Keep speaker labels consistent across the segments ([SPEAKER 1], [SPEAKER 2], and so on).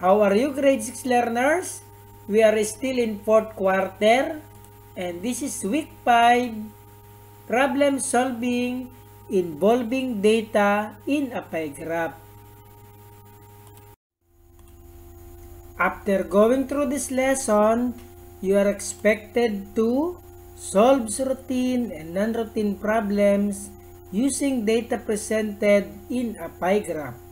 [SPEAKER 1] How are you grade 6 learners? We are still in fourth quarter and this is week 5 problem solving involving data in a pie graph. After going through this lesson, you are expected to solve routine and non-routine problems using data presented in a pie graph.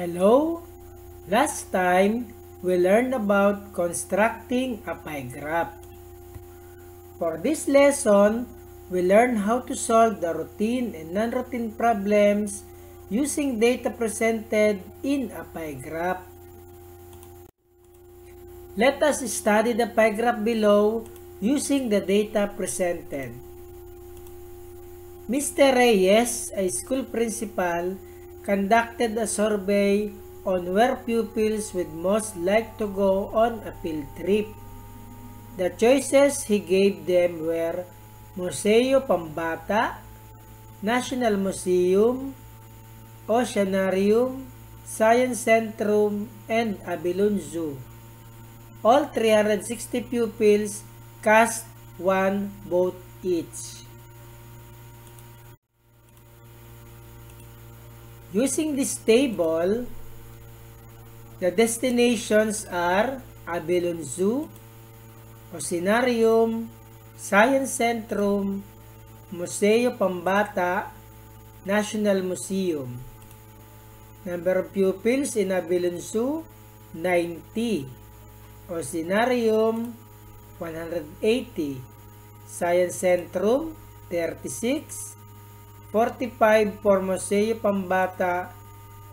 [SPEAKER 1] Hello! Last time, we learned about constructing a pie graph. For this lesson, we learn how to solve the routine and non-routine problems using data presented in a pie graph. Let us study the pie graph below using the data presented. Mr. Reyes, a school principal, conducted a survey on where pupils would most like to go on a field trip. The choices he gave them were Museo Pambata, National Museum, Oceanarium, Science Centrum, and Abilon Zoo. All 360 pupils cast one vote each. Using this table, the destinations are Abilon Zoo, Oceanarium, Science Centrum, Museo Pambata, National Museum. Number of pupils in Abilon Zoo, 90. Oceanarium, 180. Science Centrum, 36. 45 for Museo Pambata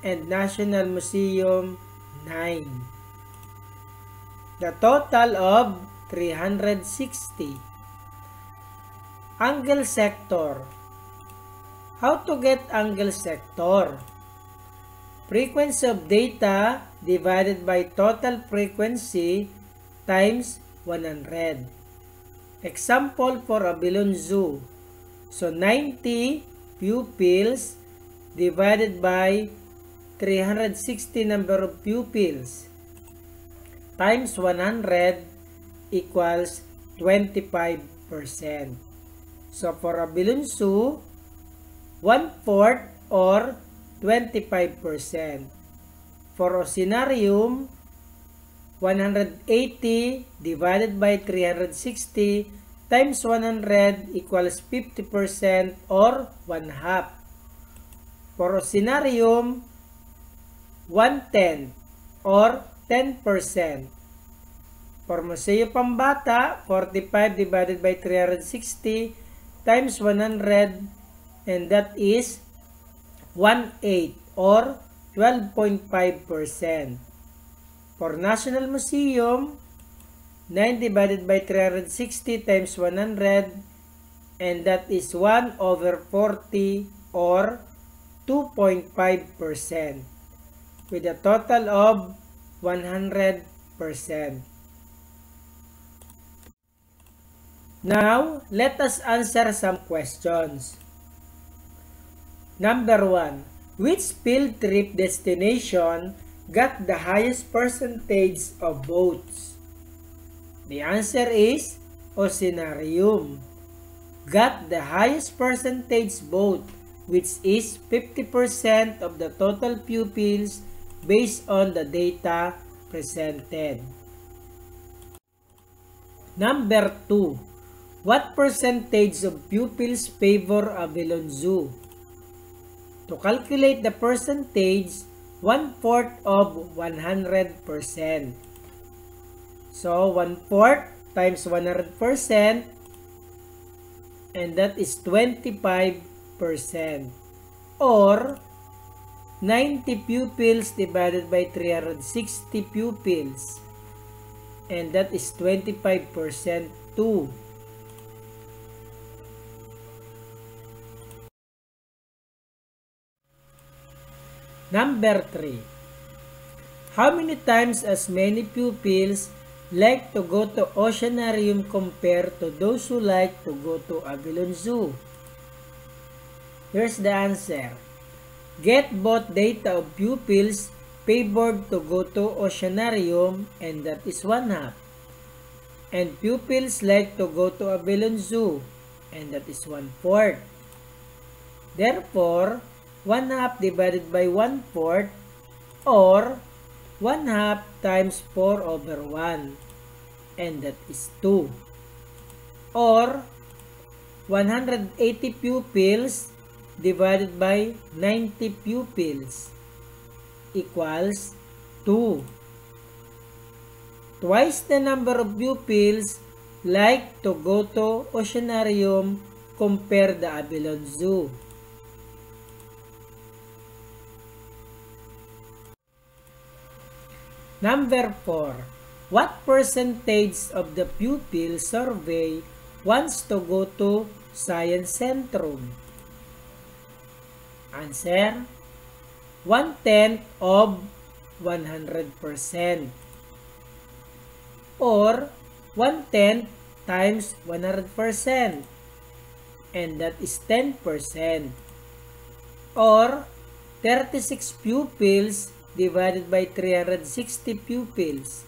[SPEAKER 1] and National Museum 9. The total of 360. Angle sector. How to get angle sector? Frequency of data divided by total frequency times 100. Example for Abilon Zoo. So 90 pupils divided by 360 number of pupils times 100 equals 25%. So for a balloon zoo, 1-fourth or 25%. For oceanarium, 180 divided by 360 times 100 equals 50% or 1 half. For oceanarium, 110 or 10%. For Museo Pambata, 45 divided by 360 times 100 and that is 1/8 or 12.5%. For National Museum, 9 divided by 360 times 100 and that is 1 over 40 or 2.5% with a total of 100%. Now, let us answer some questions. Number 1. Which field trip destination got the highest percentage of votes? The answer is Oceanarium. Got the highest percentage vote which is 50% of the total pupils based on the data presented. Number 2. What percentage of pupils favor Avalon Zoo? To calculate the percentage, one-fourth of 100%. So, 1 fourth times 100% and that is 25% or 90 pupils divided by 360 pupils and that is 25% too. Number 3. How many times as many pupils like to go to Oceanarium compared to those who like to go to Avalon Zoo? Here's the answer. Get both data of pupils favored to go to Oceanarium and that is one half. And pupils like to go to Avalon Zoo and that is one fourth. Therefore, one half divided by one fourth or 1 half times 4 over 1 and that is 2 or 180 pupils divided by 90 pupils equals 2 twice the number of pupils like to go to Oceanarium compare the Avalon Zoo Number 4. What percentage of the pupil survey wants to go to Science Centrum? Answer, one-tenth of 100%. Or, one-tenth times 100%. And that is 10%. Or, 36 pupils divided by 360 pupils.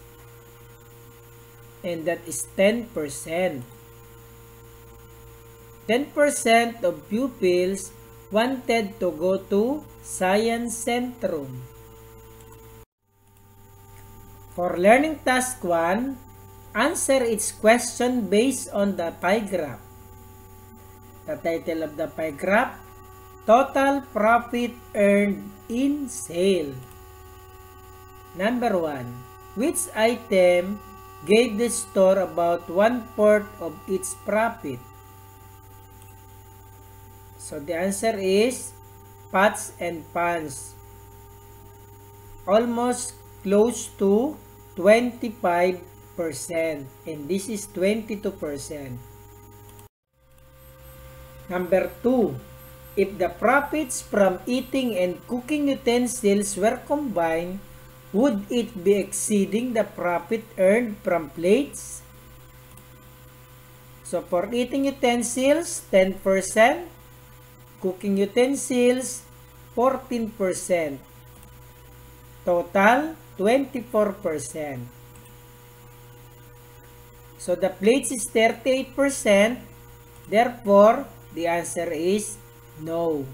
[SPEAKER 1] And that is 10%. 10% of pupils wanted to go to Science Centrum. For learning task 1, answer its question based on the pie graph. The title of the pie graph, Total Profit Earned in Sale. Number 1. Which item gave the store about one-fourth of its profit? So the answer is pots and pans. Almost close to 25% and this is 22%. Number 2. If the profits from eating and cooking utensils were combined, would it be exceeding the profit earned from plates? So for eating utensils, 10%. Cooking utensils, 14%. Total, 24%. So the plates is 38%. Therefore, the answer is no.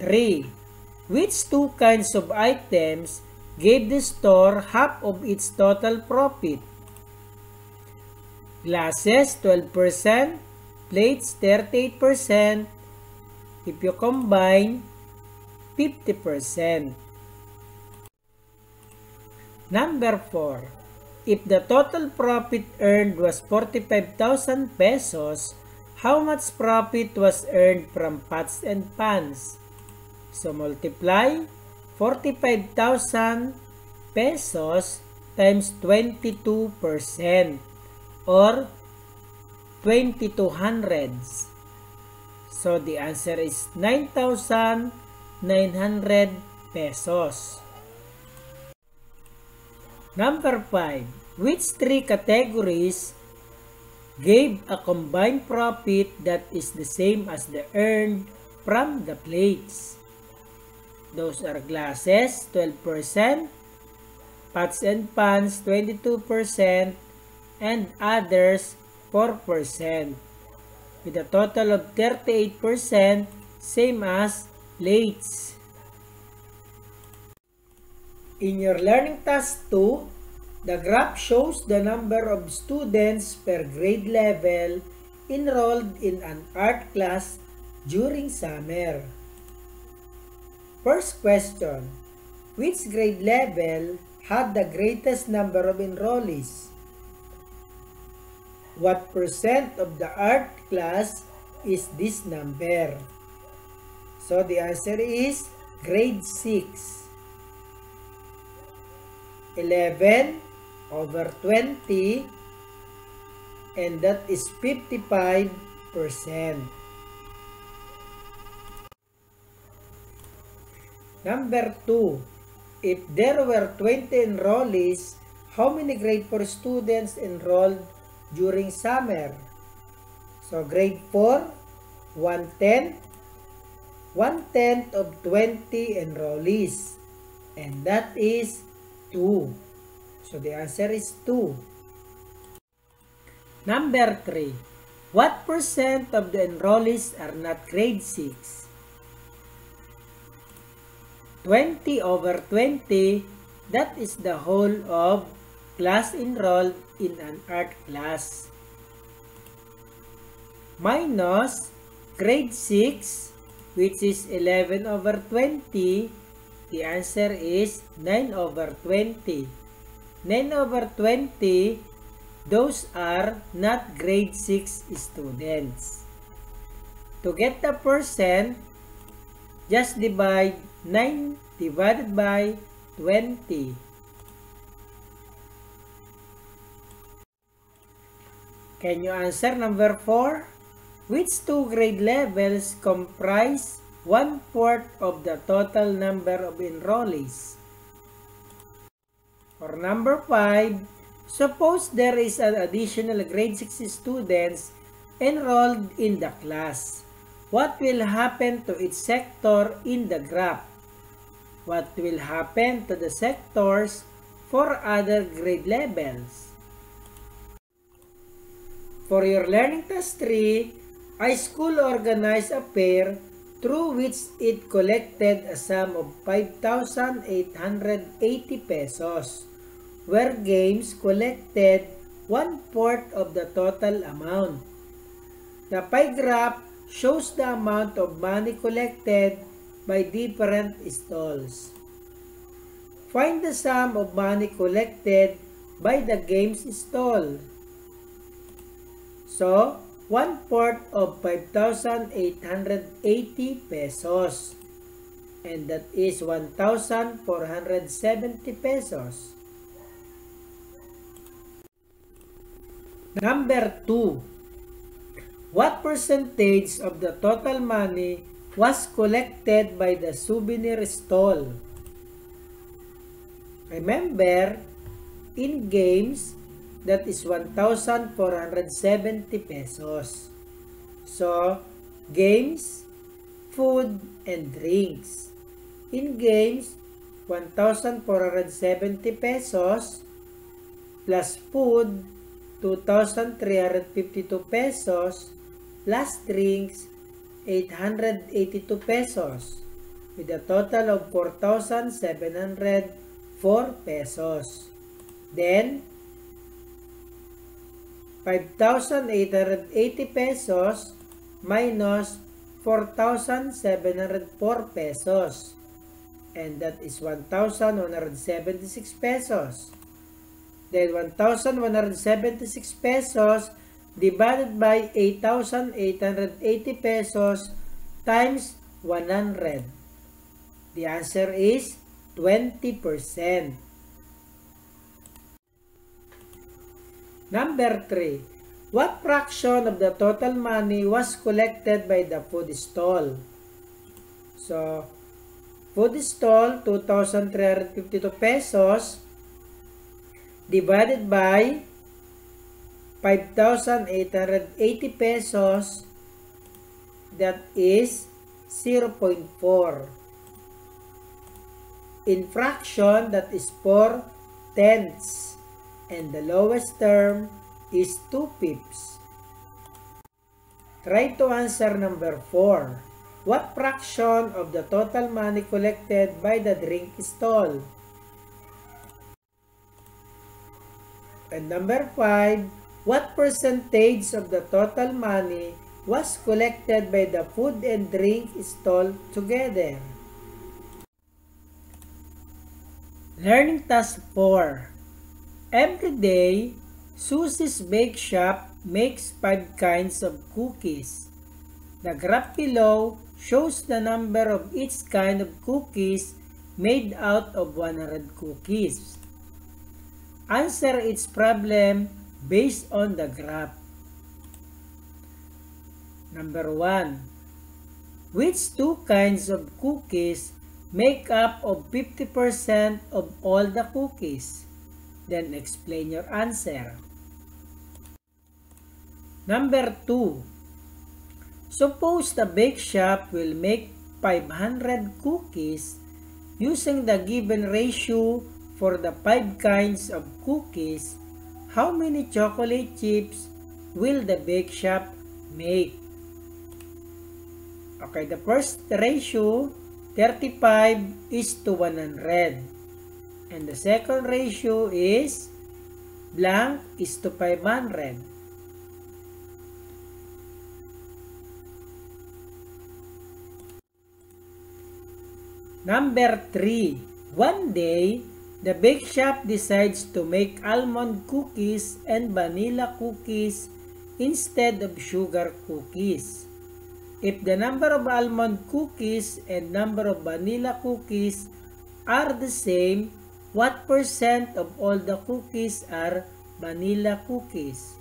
[SPEAKER 1] 3. Which two kinds of items gave the store half of its total profit? Glasses, 12%. Plates, 38%. If you combine, 50%. Number 4. If the total profit earned was 45,000 pesos, how much profit was earned from pots and pans? So, multiply 45,000 pesos times 22% or 22 hundreds. So, the answer is 9,900 pesos. Number 5. Which three categories gave a combined profit that is the same as the earned from the plates? Those are glasses, 12%, pots and pans, 22%, and others, 4%, with a total of 38%, same as plates. In your learning task 2, the graph shows the number of students per grade level enrolled in an art class during summer. First question, which grade level had the greatest number of enrollees? What percent of the art class is this number? So the answer is grade 6. 11 over 20 and that is 55 percent. Number 2. If there were 20 enrollees, how many grade 4 students enrolled during summer? So grade 4, 110, 1 tenth of 20 enrollees. And that is 2. So the answer is 2. Number 3. What percent of the enrollees are not grade 6? 20 over 20, that is the whole of class enrolled in an art class. Minus grade 6, which is 11 over 20, the answer is 9 over 20. 9 over 20, those are not grade 6 students. To get the percent, just divide 9 divided by 20. Can you answer number 4? Which two grade levels comprise one-fourth of the total number of enrollees? For number 5, suppose there is an additional grade 6 students enrolled in the class. What will happen to each sector in the graph? What will happen to the sectors for other grade levels. For your learning task 3, a school organized a fair through which it collected a sum of 5,880 pesos, where games collected one-fourth of the total amount. The pie graph shows the amount of money collected by different stalls. Find the sum of money collected by the games stall. So, one fourth of 5,880 pesos. And that is 1,470 pesos. Number 2. What percentage of the total money was collected by the souvenir stall. Remember, in games, that is 1,470 pesos. So, games, food, and drinks. In games, 1,470 pesos plus food, 2,352 pesos plus drinks, 882 pesos with a total of 4,704 pesos. Then, 5,880 pesos minus 4,704 pesos. And that is 1,176 pesos. Then 1,176 pesos divided by 8,880 pesos times 100. The answer is 20%. Number 3. What fraction of the total money was collected by the food stall? So, food stall, 2,352 pesos divided by 5,880 pesos that is 0.4 in fraction that is 4 tenths. And the lowest term is 2 pips. Try to answer number 4 what fraction of the total money collected by the drink stall? And number 5 What percentage of the total money was collected by the food and drink stall together? Learning Task 4 Every day, Susie's Bake Shop makes 5 kinds of cookies. The graph below shows the number of each kind of cookies made out of 100 cookies. Answer its problem based on the graph. Number 1. Which two kinds of cookies make up of 50% of all the cookies? Then explain your answer. Number 2. Suppose the bake shop will make 500 cookies using the given ratio for the 5 kinds of cookies. How many chocolate chips will the bake shop make? Okay, the first ratio, 35 is to 100. And the second ratio is blank is to 500. Number 3. One day, the bake shop decides to make almond cookies and vanilla cookies instead of sugar cookies. If the number of almond cookies and number of vanilla cookies are the same, what percent of all the cookies are vanilla cookies?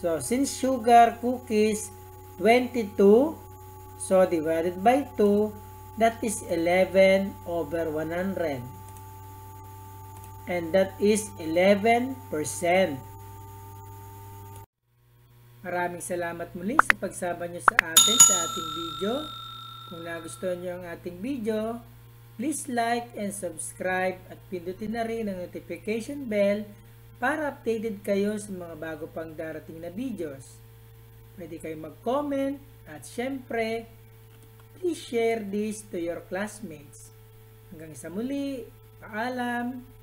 [SPEAKER 1] So, since sugar cookies 22, so divided by 2, That is 11 over 100. And that is 11%. Maraming salamat muli sa pagsama nyo sa atin sa ating video. Kung nagustuhan nyo ang ating video, please like and subscribe at pindutin na rin ang notification bell para updated kayo sa mga bago pang darating na videos. Pwede kayo mag-comment at syempre, Please share this to your classmates. Hanggang sa muli, paalam!